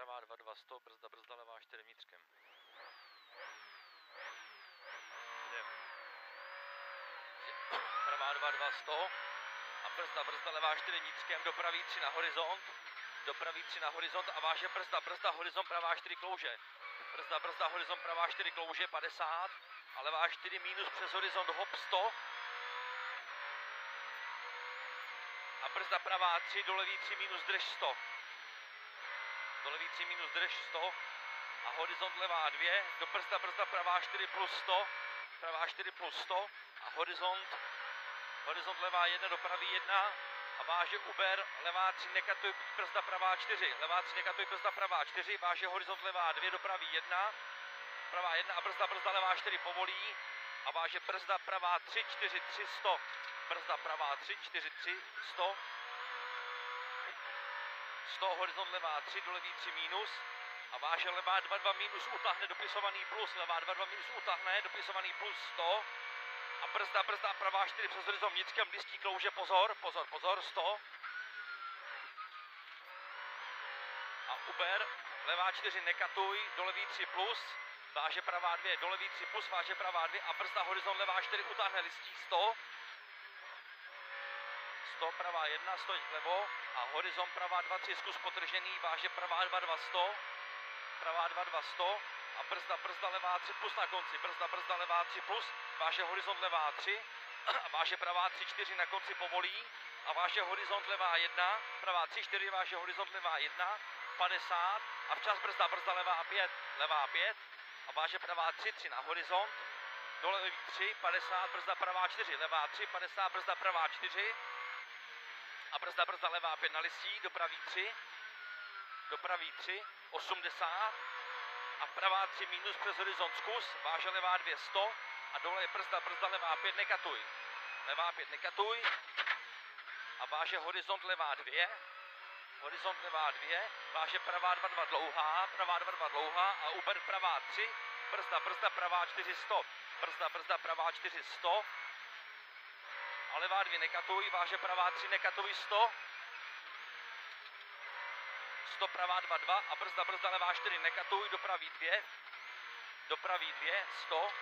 pravá 2, 2, 100, brzda, brzda, levá 4 vnitřkem. Jdem. Pravá 2, 2, 100 a brzda, brzda, levá 4 vnitřkem, do pravý 3 na horizont, do pravý 3 na horizont a váže brzda, brzda, horizont, pravá 4 klouže. Brzda, brzda, horizont, pravá 4 klouže, 50 a levá 4 minus přes horizont, hop 100 a brzda pravá 3, do levý 3 minus drž 100. Do levý 3 minus drž 100 a horizont levá 2, do brzda brzda pravá 4 plus 100, pravá 4 plus 100 a horizont, horizont levá 1 do pravý 1 a váže Uber levá 3 nekatuj brzda pravá 4, levá 3 nekatuj brzda pravá 4, váže horizont levá 2 do pravý 1, pravá 1 a brzda brzda levá 4 povolí. A váže brzda pravá 3, 4, 3, 100 brzda pravá 3, 4, 3, 100, 100 horizont levá 3, do levý 3 minus. A váže levá 2, 2 minus utáhne dopisovaný plus, levá 2, 2 minus utáhne dopisovaný plus 100 a brzda, brzda pravá 4 přes horizont vnitřkem blízký klouže, pozor, pozor, pozor, 100 a Uber, levá 4 nekatuj, do levý 3 plus, váže pravá 2, do levý 3 plus, váže pravá 2 a brzda horizont levá 4 utáhne listí 100 100, pravá 1, stojí vlevo a horizont pravá 2, 3, zkus potržený, váže pravá 2, 2, 100, pravá 2, 2, 100 a brzda, brzda levá 3 plus na konci, brzda, brzda levá 3 plus, váže horizont levá 3 a váže pravá 3, 4 na konci povolí a váže horizont levá 1, pravá 3, 4, váže horizont levá 1, 50 a včas brzda, brzda levá 5, levá 5 a váže pravá 3, 3 na horizont, dole 3, 50, brzda pravá 4, levá 3, 50, brzda pravá 4, a brzda, brzda levá 5 na listí, do pravý 3, do pravý 3, 80 a pravá 3 minus přes horizont zkus, váže levá 2 100 a dole je brzda, brzda levá 5 nekatuj. Levá 5 nekatuj. A váže horizont levá 2, horizont levá 2, váže pravá 2 2 dlouhá, pravá 2 2 dlouhá. A Uber pravá 3, brzda, brzda pravá 4 100, brzda, brzda pravá 4 100 a levá 2 nekatuj, váže pravá 3 nekatuj 100, 100 pravá 2 2 a brzda brzda levá 4 nekatuj, do pravý 2, do pravý 2, 100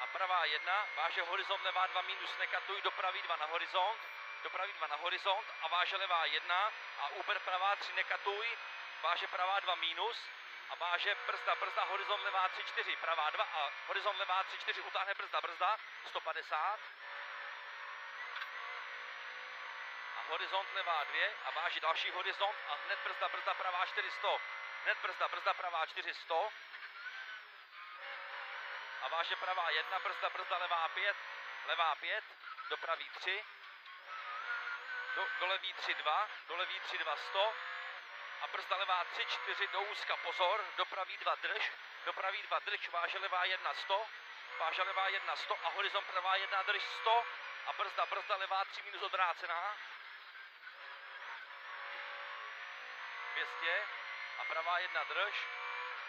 a pravá 1, váže horizont levá 2 minus nekatuj, do pravý 2 na horizont, do pravý 2 na horizont a váže levá 1 a Uber pravá 3 nekatuj, váže pravá 2 minus a váže brzda, brzda, horizont levá 3, 4, pravá 2 a horizont levá 3, 4, utáhne brzda, brzda, 150 a horizont levá 2 a váží další horizont a hned brzda, brzda pravá 400. Hned brzda, brzda pravá 400 a váže pravá 1, brzda, brzda levá 5, levá 5, do pravý 3, do, do levý 3, 2, do levý 3, 2, 100 a brzda levá 3, 4, do úzka, pozor, do pravý 2 drž, do pravý 2 drž, váže levá 1, 100, váže levá 1, 100 a horizont pravá 1, drž 100 a brzda, brzda levá 3 minus odvrácená 200 a pravá jedna drž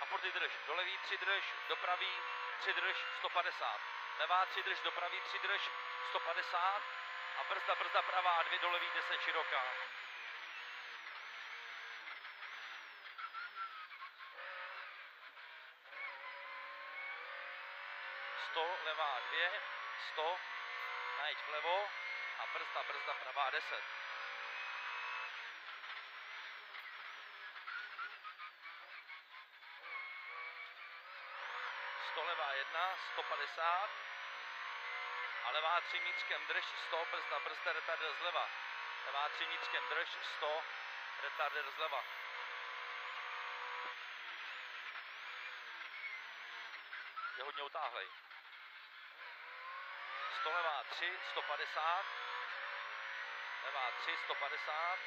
a furt drž. Do levý 3 drž, do pravý 3 drž, 150. Levá 3 drž, do pravý 3 drž, 150 a brzda, brzda pravá 2, do levý 10 široká. Sto, levá 2, 100, najď vlevo a brzda, brzda pravá 10. 100 levá 1, 150 a levá 3 míčkem drž 100, brzda, brzda, retarder zleva. Levá 3 míčkem drž 100, retarder zleva. Je hodně utáhlej. 100 levá 3, 150, levá 3, 150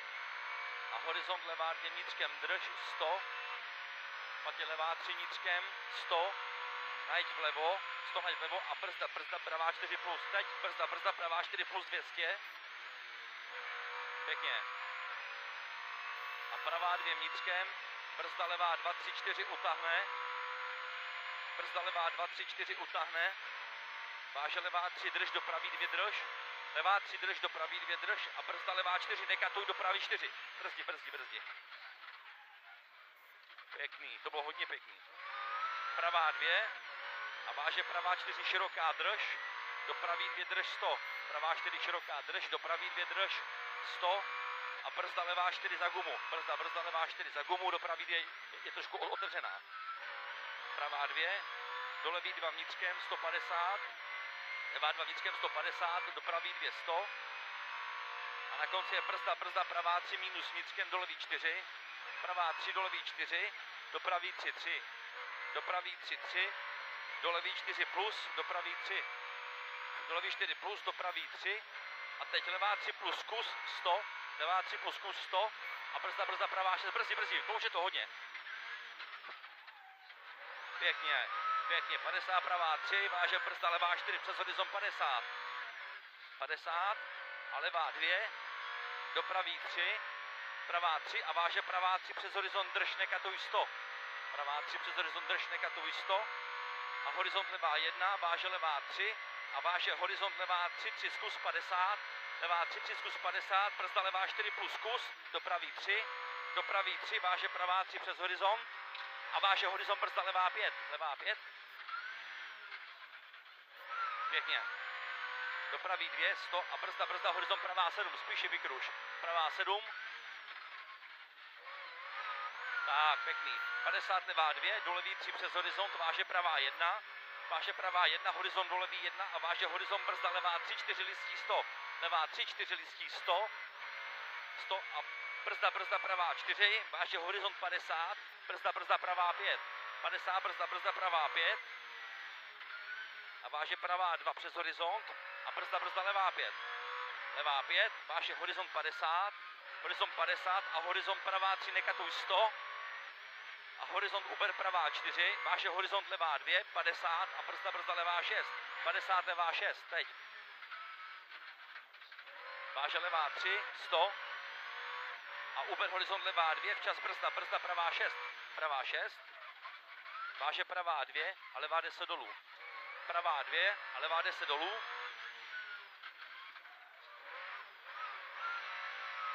a horizont levá 2 míčkem drž 100, pak je levá 3 níčkem 100, najď vlevo, 100 najď vlevo a brzda, brzda pravá 4 plus, teď brzda, brzda pravá 4 plus 200, pěkně. A pravá 2 vnitřkem, brzda levá 2, 3, 4 utáhne, brzda levá 2, 3, 4 utáhne, váže levá 3 drž do pravý 2 drž, levá 3 drž do pravý 2 drž. A brzda levá 4 nekatuj do pravý 4, brzdi, brzdi, brzdi. Pěkný, to bylo hodně pěkný. Pravá dvě a váže pravá čtyři široká drž, do pravý dvě drž 100. Pravá čtyři široká drž, do pravý dvě drž 100 a brzda levá 4 za gumu. Brzda, brzda levá 4 za gumu, do pravý dvě je trošku o- otevřená. Pravá dvě, do levý dva vnitřkem 150, levá dva vnitřkem 150, do pravý dvě 100 a na konci je brzda, brzda pravá 3 minus vnitřkem do levý 4, pravá 3 do levý 4, do pravý 3 3, do pravý 3 3, do levý 4 plus, do pravý 3, do levý 4 plus, do pravý 3 a teď levá 3 plus kus 100, levá 3 plus kus 100 a brzda, brzda pravá 6, brzdi, brzdi, to už je to hodně. Pěkně, pěkně, 50 pravá 3, váže brzda levá 4 přes horizont 50. 50 a levá 2, do pravý 3, pravá 3 a váže pravá 3 přes horizont drž nekatuj 100. Pravá 3 přes horizont drž nekatuj 100 a horizont levá 1, váže levá 3 a váže horizont levá 3, 3 zkus 50, levá 3, 3 zkus 50, brzda levá 4 plus kus, do pravý 3, do pravý 3, váže pravá 3 přes horizont a váže horizont brzda levá 5, levá 5. Pěkně. Do pravý 2, 100 a brzda, brzda, horizont pravá 7, spíše vykruž. Pravá 7. Tak, pěkný. 50 levá 2, do levý 3 přes horizont, váže pravá 1. Váže pravá 1, horizont do levý 1 a váže horizont brzda levá 3, 4 listí 100. Levá 3, 4 listí 100. 100 a brzda, brzda pravá 4, váže horizont 50, brzda, brzda pravá 5. 50, brzda, brzda pravá 5 a váže pravá 2 přes horizont a brzda, brzda levá 5. Levá 5, váže horizont 50, horizont 50 a horizont pravá 3 nekatuj 100 a horizont Uber pravá 4, váže horizont levá 2, 50 a brzda, brzda levá 6. 50 levá 6, teď. Váže levá 3, 100 a Uber horizont levá 2, včas brzda, brzda pravá 6. Pravá 6, váže pravá 2 a levá 10 dolů. Pravá 2 a levá 10 dolů.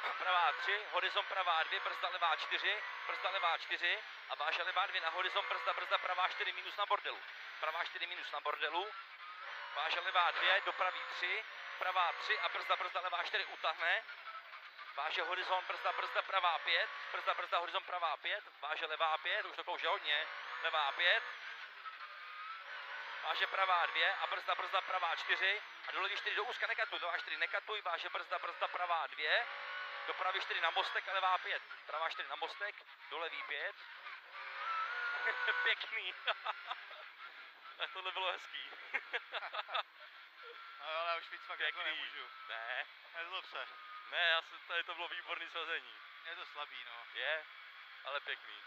Pravá 3, horizont pravá 2, brzda levá 4, brzda levá 4 a váže levá 2 na horizont, brzda, brzda pravá 4 minus na bordelu. Pravá 4 minus na bordelu, váže levá 2, do pravý 3, pravá 3 a brzda, brzda levá 4 utahne, váže horizont, brzda, brzda pravá 5, brzda, brzda horizont pravá 5, váže levá 5, už to kouže hodně, levá 5, váže pravá 2 a brzda, brzda pravá 4 a do levý 4 do úzka nekatuj, do 4 nekatuj, váže brzda, brzda pravá 2, do pravý 4 na mostek a levá 5, pravá 4 na mostek, do levý 5, pěkný, tohle bylo hezký, No ale já už víc fakt jako pěkný, nemůžu. ne, Nezlob se. ne, já jsem, tady to bylo výborný sazení, Je to slabý, no. je, ale pěkný.